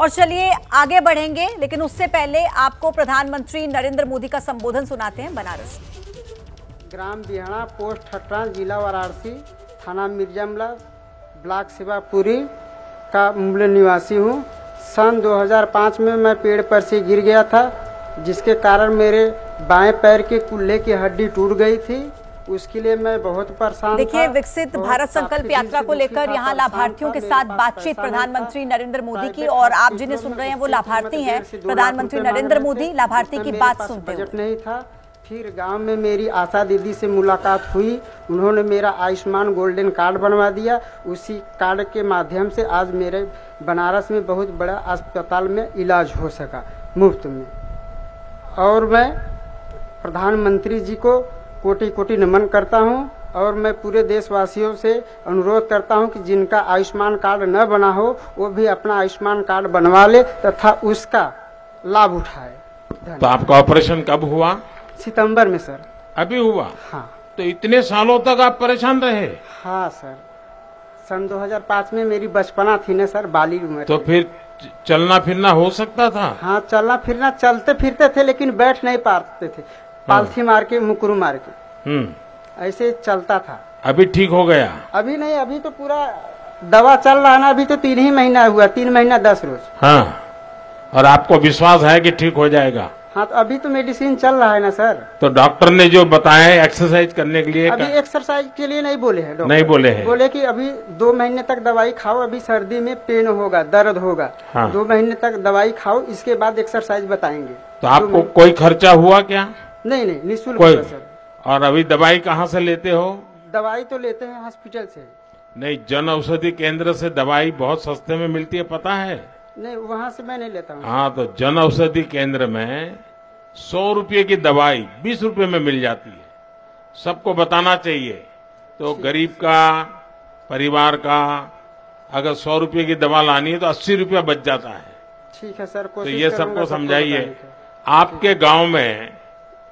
और चलिए आगे बढ़ेंगे, लेकिन उससे पहले आपको प्रधानमंत्री नरेंद्र मोदी का संबोधन सुनाते हैं बनारस। ग्राम बिहाड़ा पोस्ट हटरा जिला वाराणसी, थाना मिर्जामला, ब्लॉक शिवापुरी का मूल निवासी हूँ। सन 2005 में मैं पेड़ पर से गिर गया था, जिसके कारण मेरे बाएँ पैर के कुल्ले की हड्डी टूट गई थी। उसके लिए मैं बहुत परेशान देखिए विकसित भारत संकल्प यात्रा को लेकर यहाँ लाभार्थियों के साथ बातचीत प्रधानमंत्री नरेंद्र मोदी की और आप जिन्हें सुन रहे हैं वो लाभार्थी हैं प्रधानमंत्री नरेंद्र मोदी लाभार्थी की बात सुनते बजट नहीं था। फिर गाँव में मेरी आशा दीदी से मुलाकात हुई। उन्होंने मेरा आयुष्मान गोल्डन कार्ड बनवा दिया। उसी कार्ड के माध्यम से आज मेरे बनारस में बहुत बड़ा अस्पताल में इलाज हो सका मुफ़्त में। और मैं प्रधानमंत्री जी को कोटि कोटि नमन करता हूँ और मैं पूरे देशवासियों से अनुरोध करता हूँ कि जिनका आयुष्मान कार्ड न बना हो वो भी अपना आयुष्मान कार्ड बनवा ले तथा उसका लाभ उठाए। तो आपका ऑपरेशन कब हुआ? सितंबर में सर। अभी हुआ? हाँ। तो इतने सालों तक आप परेशान रहे? हाँ सर। सन 2005 में मेरी बचपना थी ना सर बाली उम्र तो फिर चलना फिरना हो सकता था? हाँ चलना फिरना चलते फिरते थे लेकिन बैठ नहीं पाते थे। पालथी मार के मुकरू मार के। हम्म। ऐसे चलता था। अभी ठीक हो गया? अभी नहीं अभी तो पूरा दवा चल रहा है ना अभी तो तीन ही महीना हुआ तीन महीना दस रोज। हाँ। और आपको विश्वास है कि ठीक हो जाएगा? हाँ तो अभी तो मेडिसिन चल रहा है ना सर। तो डॉक्टर ने जो बताया है एक्सरसाइज करने के लिए अभी एक्सरसाइज के लिए नहीं बोले हैं नहीं बोले हैं। बोले कि अभी दो महीने तक दवाई खाओ अभी सर्दी में पेन होगा दर्द होगा। हाँ। दो महीने तक दवाई खाओ इसके बाद एक्सरसाइज बताएँगे। तो आपको कोई खर्चा हुआ क्या? नहीं नहीं निःशुल्क कोई होगा सर। और अभी दवाई कहाँ से लेते हो? दवाई तो लेते हैं हॉस्पिटल से। नहीं जन औषधि केंद्र से दवाई बहुत सस्ते में मिलती है पता है? नहीं वहाँ से मैं नहीं लेता हूँ। हाँ तो जन औषधि केंद्र में सौ रुपये की दवाई बीस रुपये में मिल जाती है। सबको बताना चाहिए। तो गरीब का परिवार का अगर सौ रुपये की दवा लानी है तो अस्सी रुपया बच जाता है। ठीक है सर तो ये सबको समझाइए। आपके गाँव में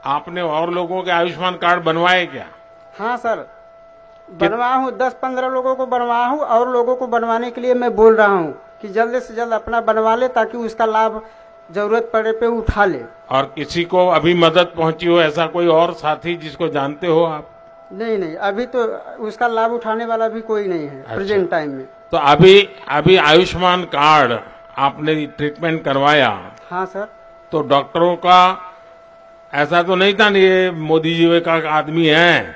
आपने और लोगों के आयुष्मान कार्ड बनवाए क्या? हाँ सर। बनवा हूँ दस पंद्रह लोगों को बनवा हूँ और लोगों को बनवाने के लिए मैं बोल रहा हूँ कि जल्द से जल्द अपना बनवा ले ताकि उसका लाभ ज़रूरत पड़े पे उठा ले। और किसी को अभी मदद पहुँची हो ऐसा कोई और साथी जिसको जानते हो आप? नहीं नहीं अभी तो उसका लाभ उठाने वाला भी कोई नहीं है अच्छा। प्रेजेंट टाइम में। तो अभी अभी आयुष्मान कार्ड आपने ट्रीटमेंट करवाया। हाँ सर। तो डॉक्टरों का ऐसा तो नहीं था ना ये मोदी जी का आदमी है।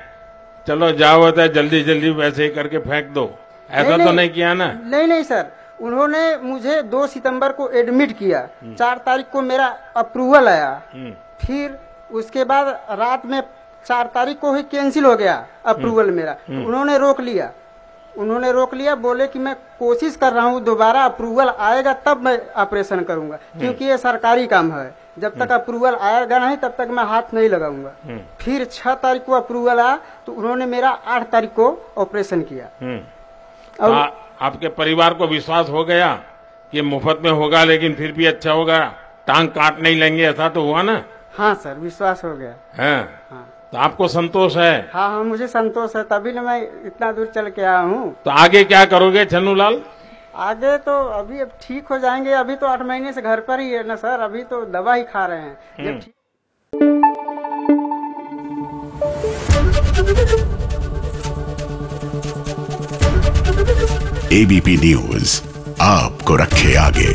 चलो जाओ तो जल्दी जल्दी वैसे ही करके फेंक दो। ऐसा नहीं, तो नहीं। किया ना? नहीं नहीं सर। उन्होंने मुझे दो सितंबर को एडमिट किया। चार तारीख को मेरा अप्रूवल आया। हम्म, फिर उसके बाद रात में चार तारीख को ही कैंसिल हो गया अप्रूवल मेरा। उन्होंने रोक लिया। उन्होंने रोक लिया बोले कि मैं कोशिश कर रहा हूँ दोबारा अप्रूवल आएगा तब मैं ऑपरेशन करूँगा क्योंकि ये सरकारी काम है। जब तक अप्रूवल आएगा नहीं तब तक मैं हाथ नहीं लगाऊँगा। हम्म, फिर छह तारीख को अप्रूवल आया तो उन्होंने मेरा आठ तारीख को ऑपरेशन किया। हम्म। और आ, आपके परिवार को विश्वास हो गया कि मुफ़्त में होगा लेकिन फिर भी अच्छा होगा। टांग काट नहीं लेंगे ऐसा तो हुआ ना? हाँ सर विश्वास हो गया। है। हाँ। तो आपको संतोष है? हाँ हाँ मुझे संतोष है तभी ना मैं इतना दूर चल के आया हूँ। तो आगे क्या करोगे छन्नूलाल आगे तो अभी अब ठीक हो जाएँगे अभी तो आठ महीने से घर पर ही है ना सर अभी तो दवा ही खा रहे हैं। जब ठीक एबीपी न्यूज़ आपको रखे आगे।